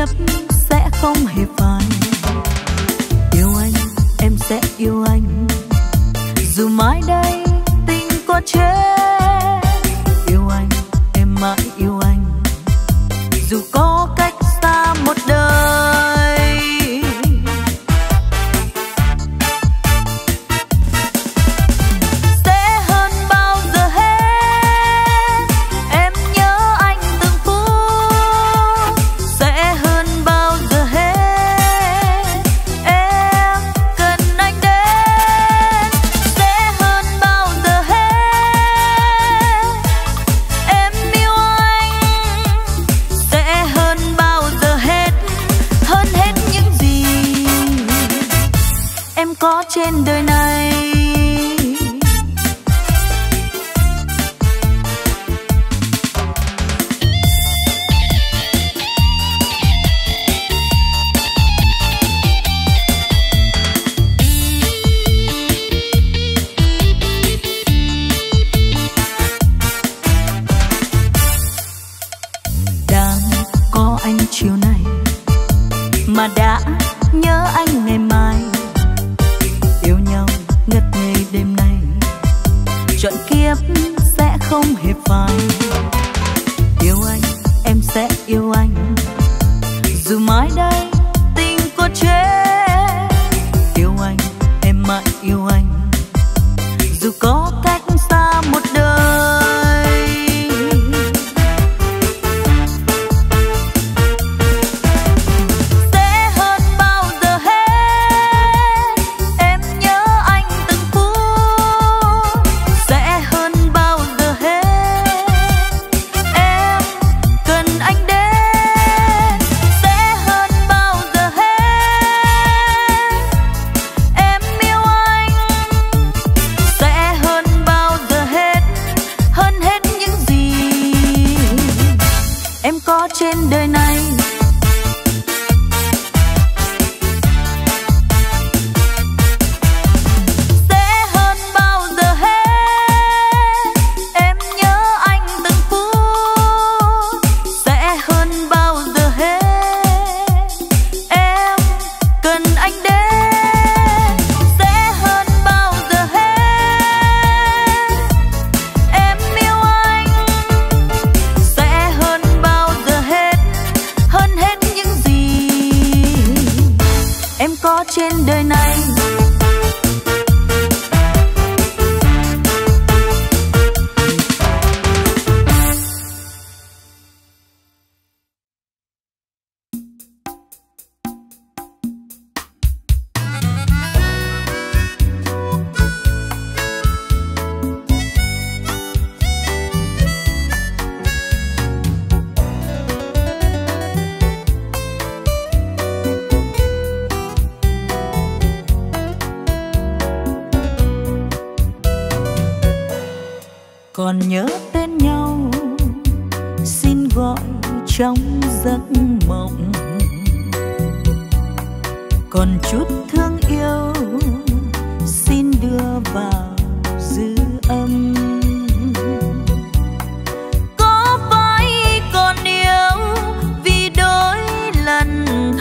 tiếp sẽ không hề phải chiều nay mà đã nhớ anh ngày mai. Yêu nhau ngất ngây đêm nay chọn kiếp sẽ không hề phai. Yêu anh, em sẽ yêu anh, dù mãi đây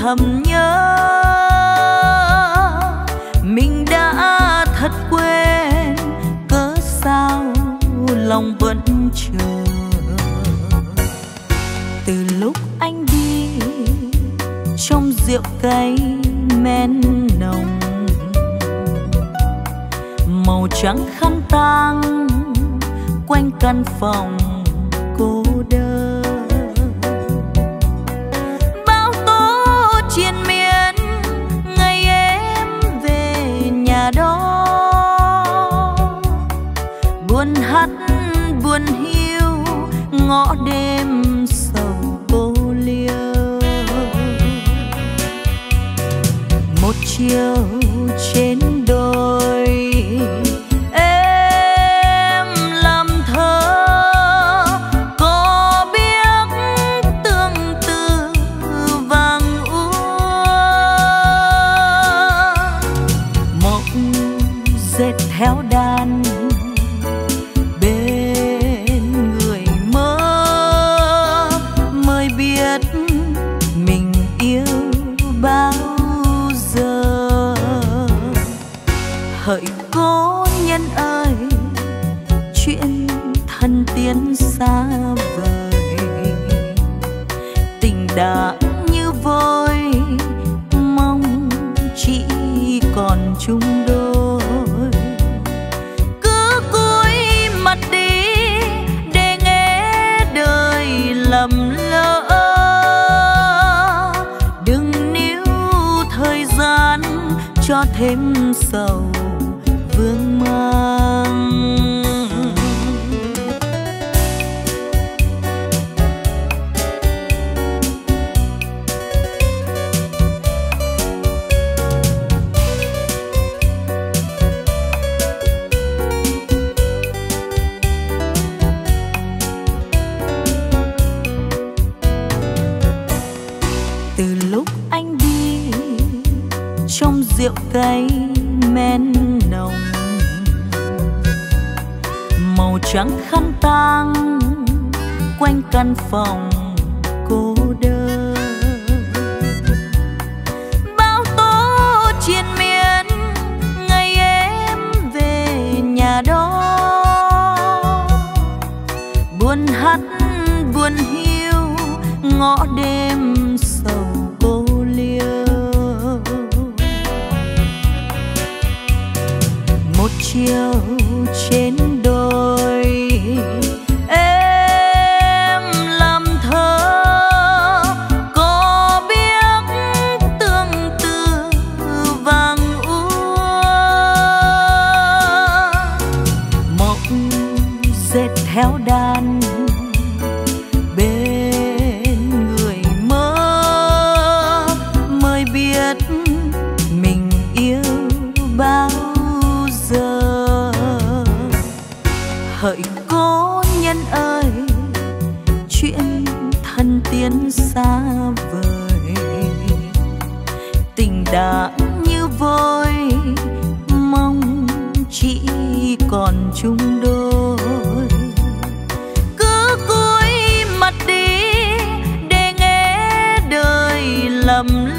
thầm nhớ. Mình đã thật quên, cớ sao lòng vẫn chờ. Từ lúc anh đi, trong rượu cay men nồng, màu trắng khăn tang quanh căn phòng cô hát buồn hiu ngõ đêm sầu cô liêu. Một chiều trên đồi hỡi cố nhân ơi, chuyện thân tiến xa vời. Tình đã như vôi, mong chỉ còn chung đôi. Cứ cúi mặt đi để nghe đời lầm lỡ. Đừng níu thời gian cho thêm cay men nồng. Màu trắng khăn tang quanh căn phòng cô đơn. Bao tố triền miên ngày em về nhà đó. Buồn hắt buồn hiu ngõ đêm sầu chiều trên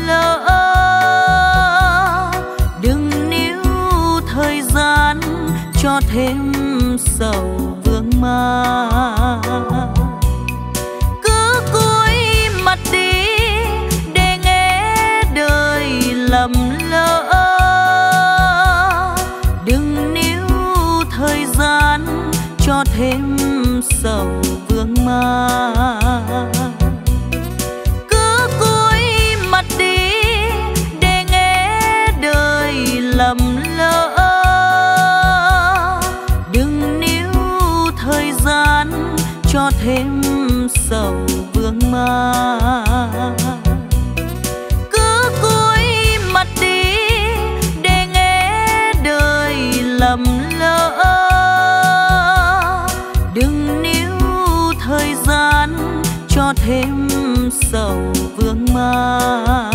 lỡ. Đừng níu thời gian cho thêm sầu vương mang 啊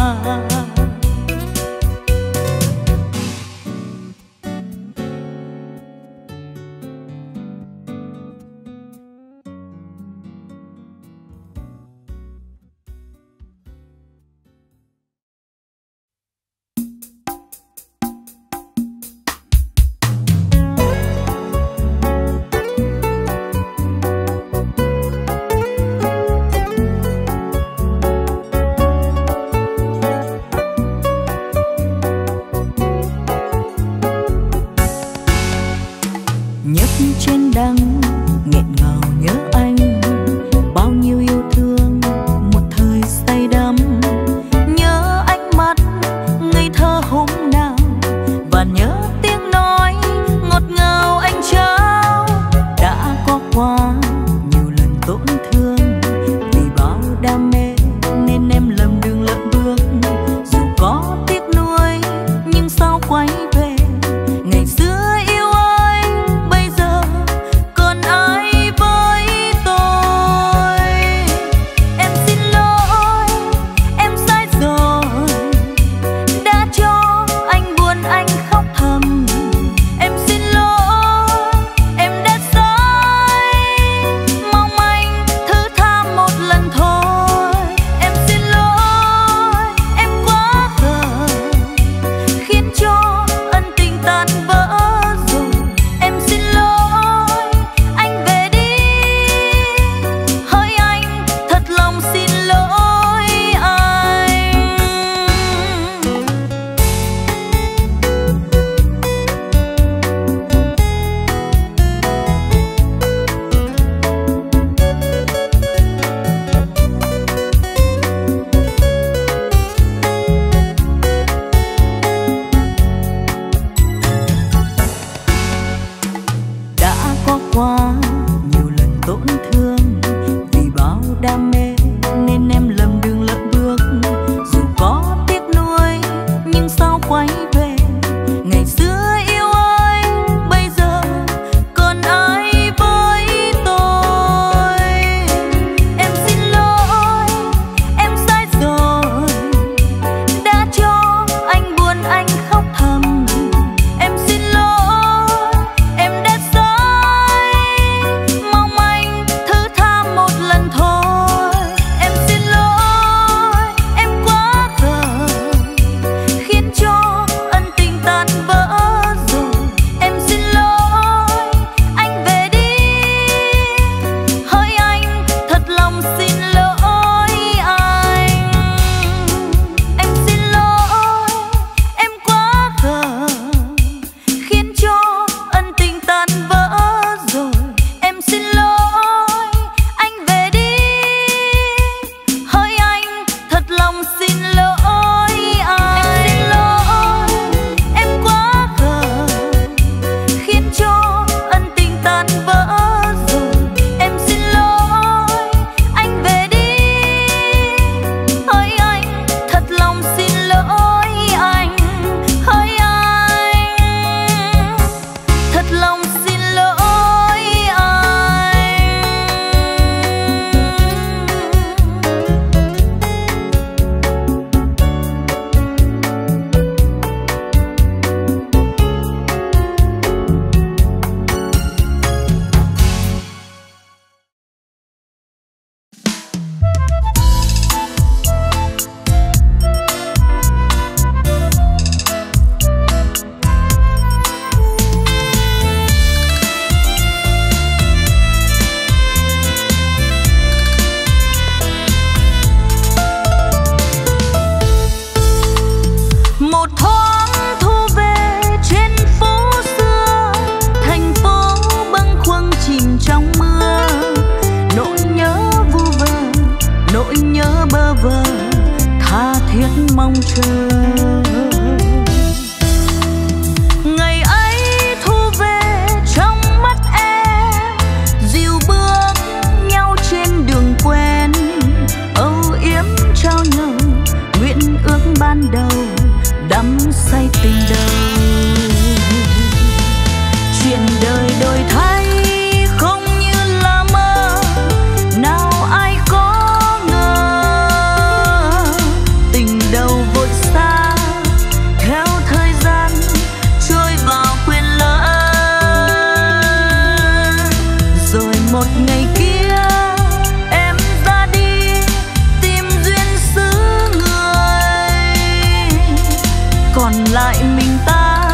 còn lại mình ta.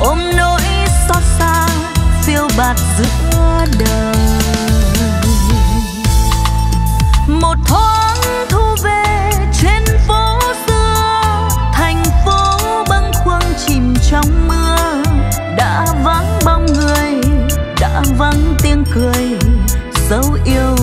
Ôm nỗi xót xa, phiêu bạt giữa đời. Một thoáng thu về trên phố xưa, thành phố băng khuâng chìm trong mưa. Đã vắng bóng người, đã vắng tiếng cười, dấu yêu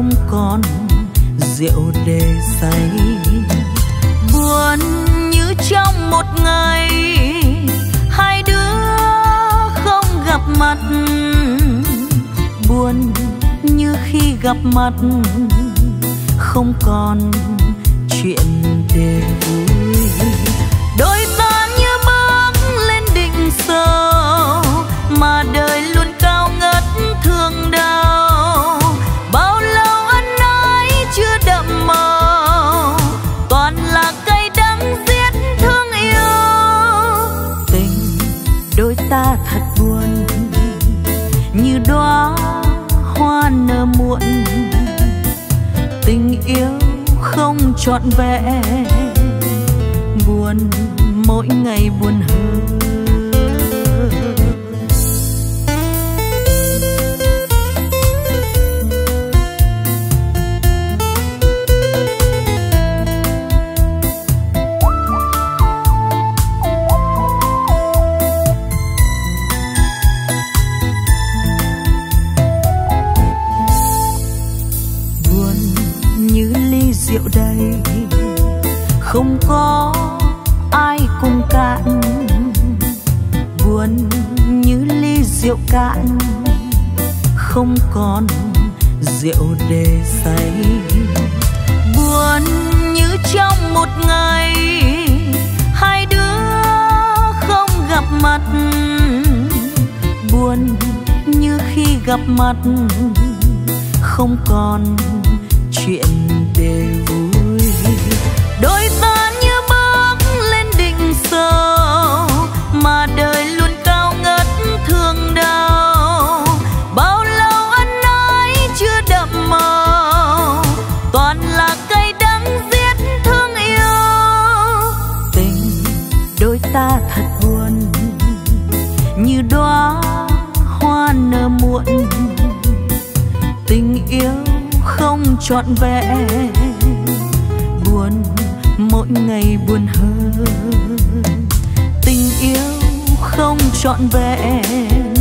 không còn rượu để say. Buồn như trong một ngày, hai đứa không gặp mặt. Buồn như khi gặp mặt, không còn chuyện để vui. trọn vẹn. Buồn mỗi ngày buồn gặp mặt không còn chuyện trọn vẹn. Buồn mỗi ngày buồn hơn. Tình yêu không trọn vẹn.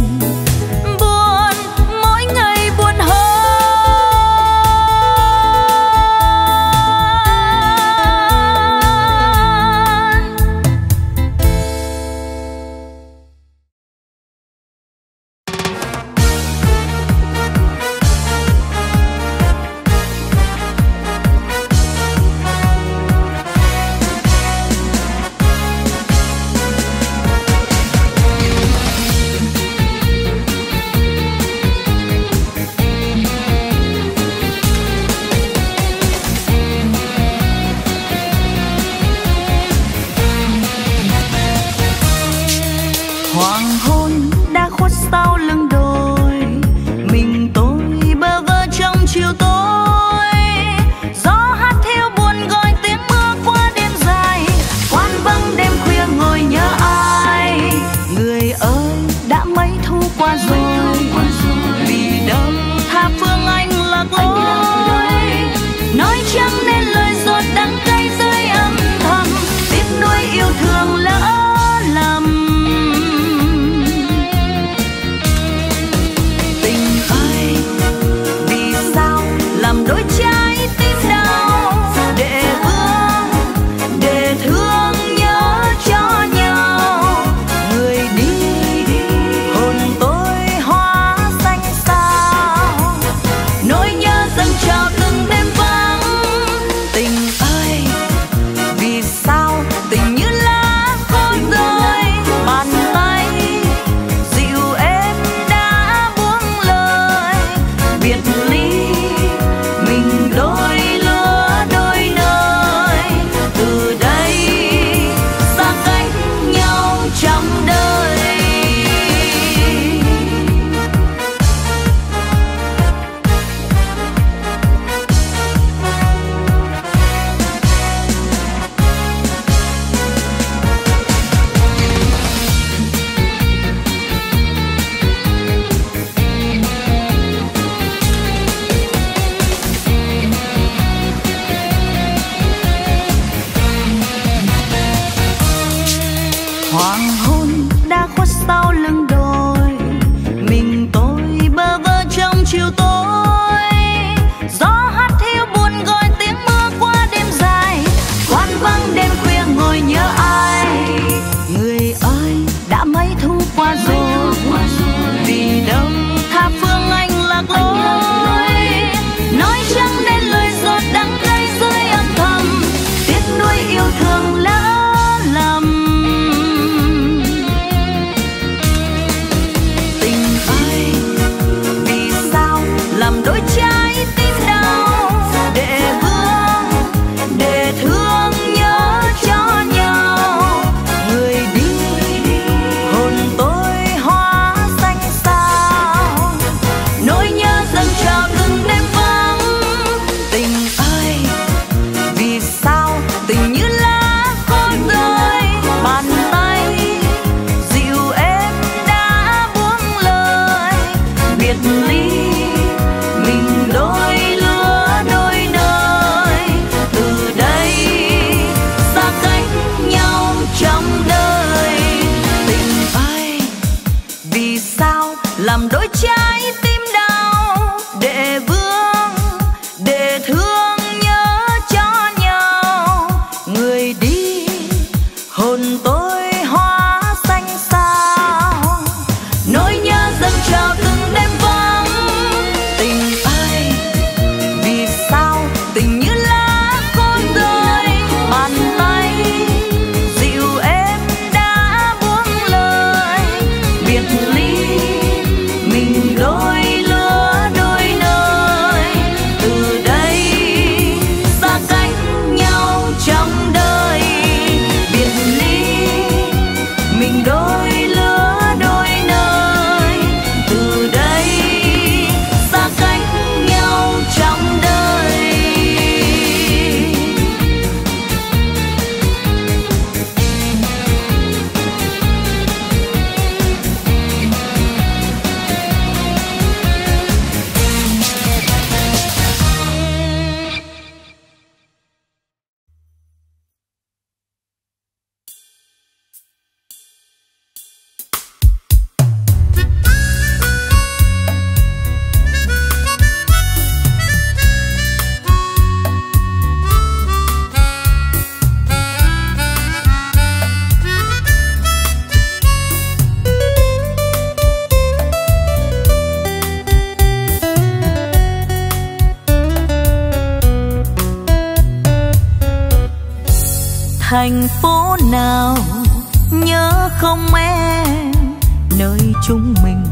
Chúng mình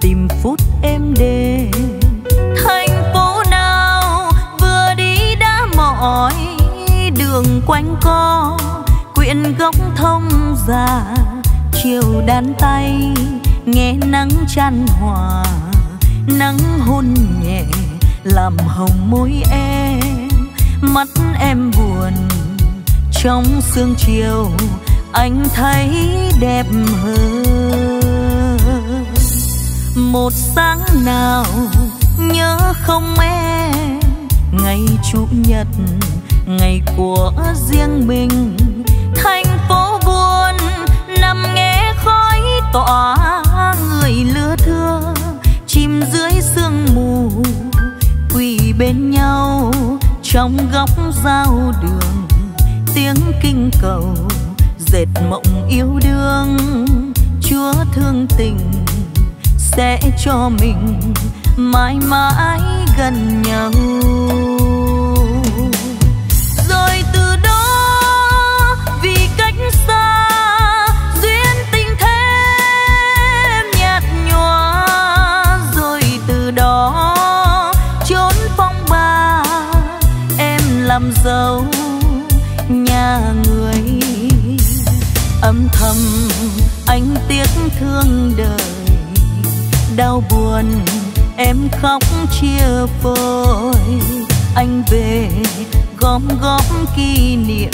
tìm phút êm đềm. Thành phố nào vừa đi đã mỏi, đường quanh co, quyện góc thông già, chiều đan tay, nghe nắng chan hòa, nắng hôn nhẹ, làm hồng môi em. Mắt em buồn, trong sương chiều, anh thấy đẹp hơn một sáng nào, nhớ không em? Ngày chủ nhật, ngày của riêng mình. Thành phố buồn, nằm nghe khói tỏa. Người lứa thưa, chìm dưới sương mù. Quỳ bên nhau, trong góc giao đường. Tiếng kinh cầu, dệt mộng yêu đương. Chúa thương tình sẽ cho mình mãi mãi gần nhau. Rồi từ đó, vì cách xa, duyên tình thêm nhạt nhòa. Rồi từ đó trốn phong ba, em làm dâu nhà người. Âm thầm anh tiếc thương đời đau buồn, em khóc chia phôi anh về gom góp kỷ niệm,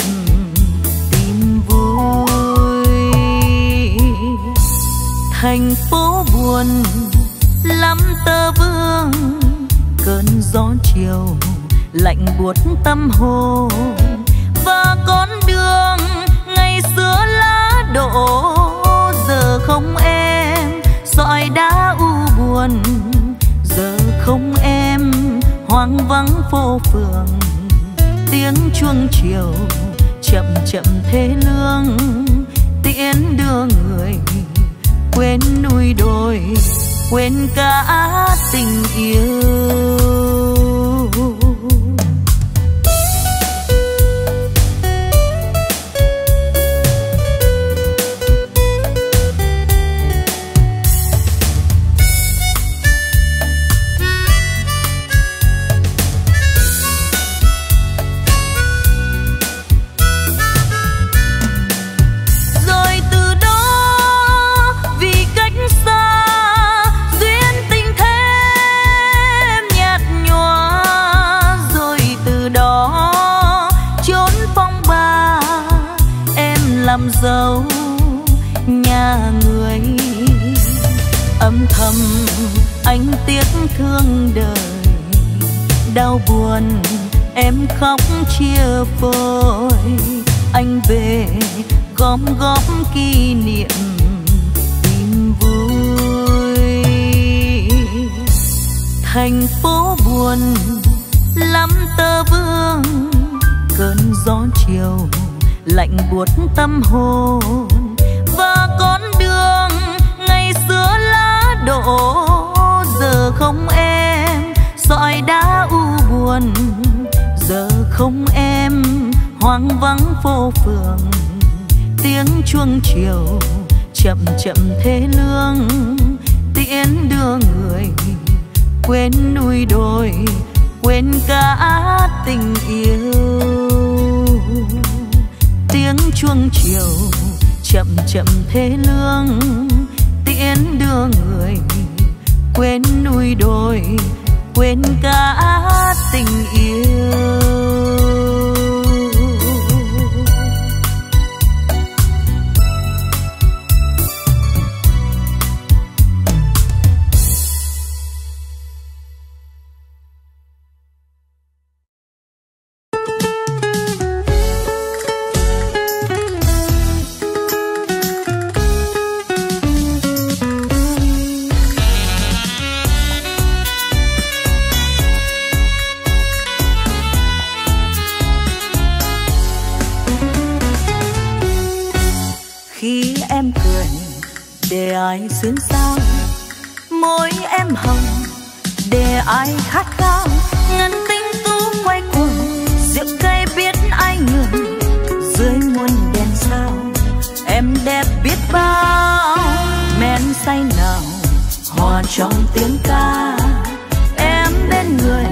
tìm vui. Thành phố buồn, lắm tơ vương. Cơn gió chiều lạnh buốt tâm hồn. Và con đường ngày xưa lá đổ, giờ không em sỏi đá u buồn giờ không em, hoang vắng phố phường. Tiếng chuông chiều chậm chậm thế lương. Tiễn đưa người quên núi đồi quên cả tình yêu. Đau buồn, em khóc chia phôi anh về gom góp kỷ niệm, tìm vui. Thành phố buồn, lắm tơ vương. Cơn gió chiều, lạnh buốt tâm hồn. Và con đường, ngày xưa lá đổ. Giờ không em sỏi đá u buồn. Giờ không em, hoang vắng phố phường tiếng chuông chiều chậm chậm thế lương. Tiễn đưa người quên núi đồi quên cả tình yêu. Tiếng chuông chiều chậm chậm thế lương. Tiễn đưa người quên núi đồi quên cả tình yêu. xuyên sao môi em hồng, để ai khát khao. Ngân tinh tú quay cuồng, rượu cây biết ai nhường dưới muôn đèn sao, em đẹp biết bao. Men say nào, hòa trong tiếng ca. Em bên người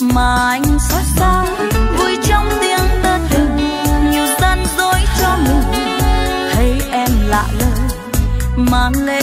mà anh xót xa. Vui trong tiếng tơ tình, nhiều gian dối cho mình thấy em lạ lời mang lên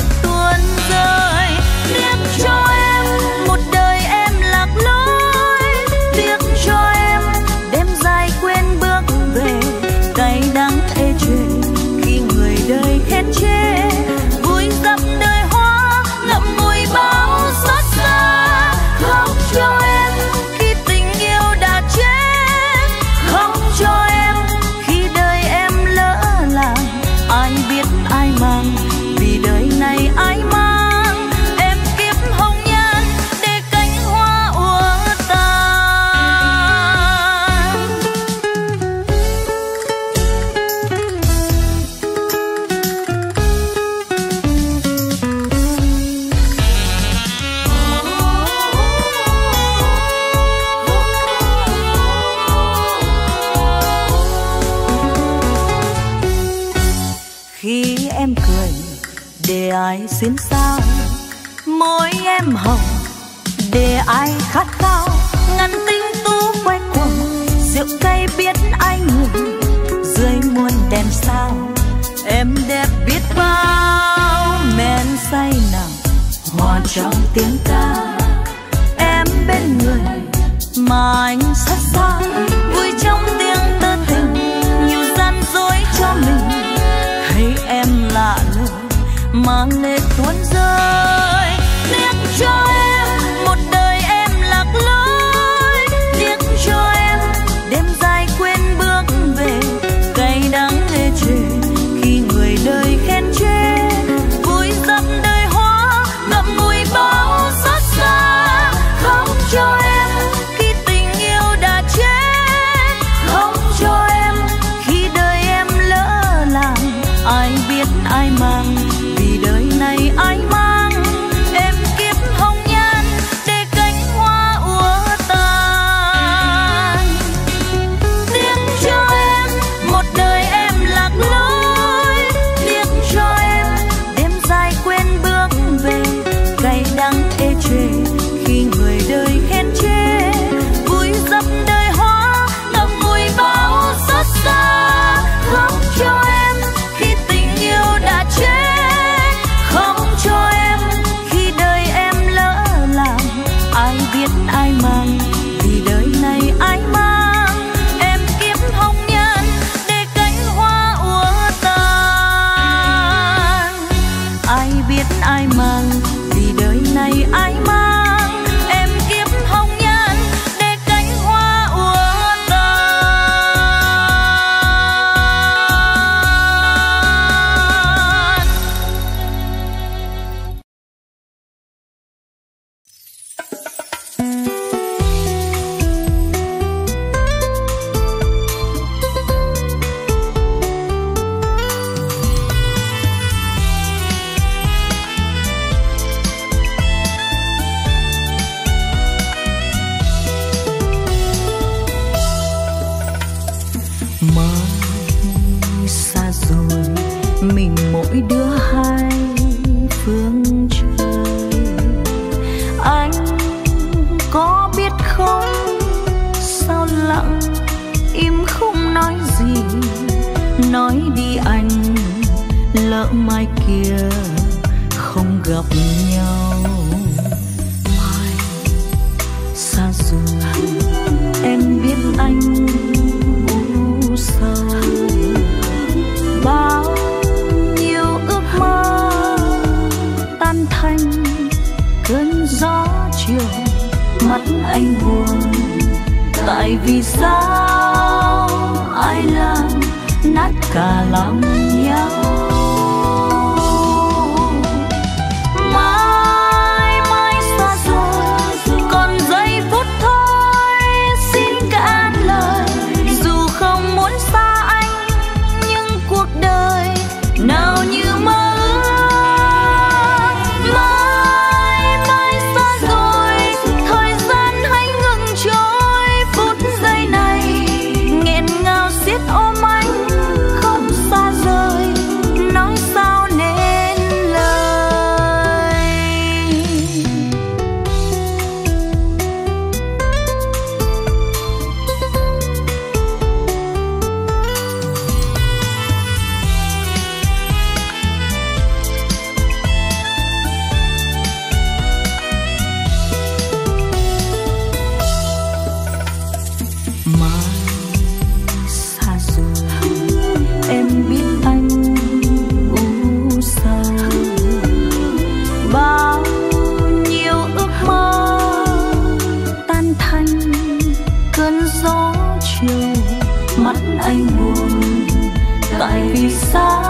tại vì sao ai làm nát cả lòng nhau? anh buồn. Tại vì sao?